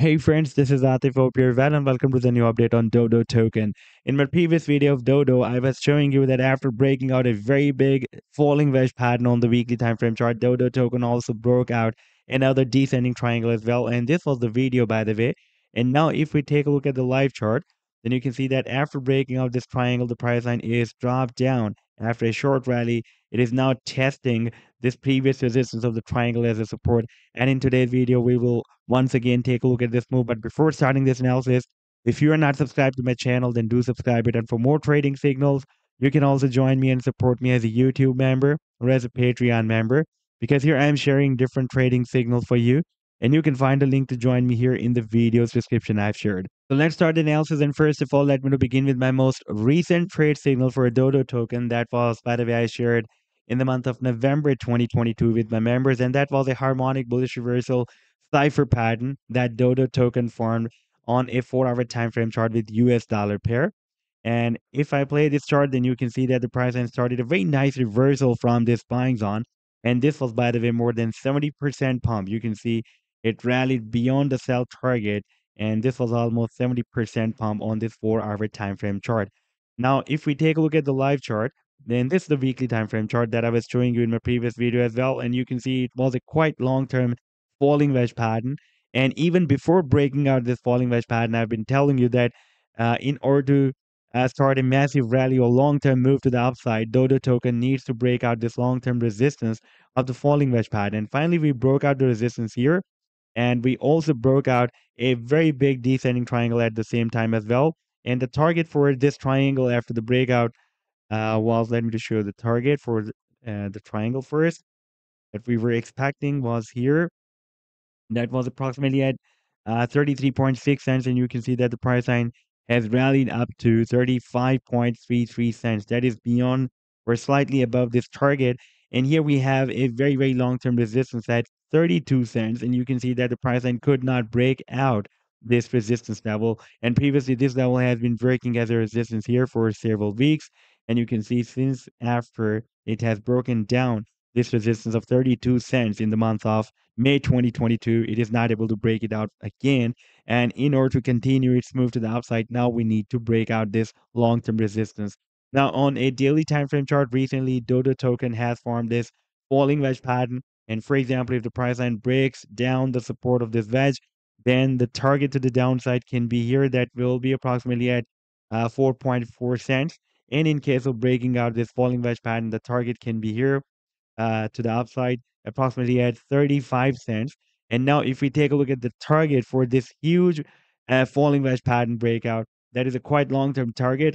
Hey friends, this is Atif Hope here, and welcome to the new update on Dodo token. In my previous video of Dodo, I was showing you that after breaking out a very big falling wedge pattern on the weekly time frame chart, Dodo token also broke out another descending triangle as well. And this was the video, by the way. And now if we take a look at the live chart, then you can see that after breaking out this triangle, the price line is dropped down after a short rally. It is now testing this previous resistance of the triangle as a support. And in today's video, we will once again take a look at this move. But before starting this analysis, if you are not subscribed to my channel, then do subscribe it. And for more trading signals, you can also join me and support me as a YouTube member or as a Patreon member because here I am sharing different trading signals for you. And you can find a link to join me here in the video's description I've shared. So let's start the analysis. And first of all, let me begin with my most recent trade signal for a Dodo token that was, by the way, I shared in the month of November 2022 with my members. And that was a harmonic bullish reversal cipher pattern that Dodo token formed on a four hour time frame chart with US dollar pair. And if I play this chart, then you can see that the price line started a very nice reversal from this buying zone. And this was, by the way, more than 70% pump. You can see it rallied beyond the sell target. And this was almost 70% pump on this four hour time frame chart. Now, if we take a look at the live chart, then this is the weekly time frame chart that I was showing you in my previous video as well. And you can see it was a quite long-term falling wedge pattern. And even before breaking out this falling wedge pattern, I've been telling you that uh, in order to uh, start a massive rally or long-term move to the upside, Dodo token needs to break out this long-term resistance of the falling wedge pattern. And finally, we broke out the resistance here. And we also broke out a very big descending triangle at the same time as well. And the target for this triangle after the breakout uh, was, let me just show the target for the, uh, the triangle first that we were expecting was here that was approximately at uh, 33.6 cents. And you can see that the price line has rallied up to 35.33 cents. That is beyond or slightly above this target. And here we have a very, very long-term resistance at 32 cents. And you can see that the price line could not break out this resistance level. And previously, this level has been breaking as a resistance here for several weeks. And you can see since after it has broken down this resistance of 32 cents in the month of May 2022. It is not able to break it out again. And in order to continue its move to the upside, now we need to break out this long-term resistance. Now, on a daily time frame chart, recently Dodo token has formed this falling wedge pattern. And for example, if the price line breaks down the support of this wedge, then the target to the downside can be here. That will be approximately at uh, 4.4 cents. And in case of breaking out this falling wedge pattern, the target can be here uh, to the upside, approximately at 35 cents. And now, if we take a look at the target for this huge uh, falling wedge pattern breakout, that is a quite long term target.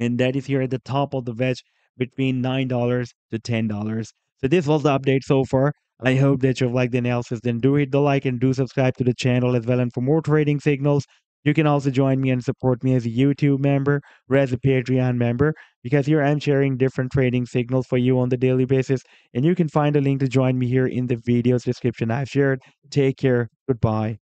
And that is here at the top of the wedge between $9 to $10. So, this was the update so far. I hope that you've liked the analysis. Then do hit the like and do subscribe to the channel as well. And for more trading signals, you can also join me and support me as a YouTube member or as a Patreon member because here I'm sharing different trading signals for you on the daily basis. And you can find a link to join me here in the video's description I've shared. Take care. Goodbye.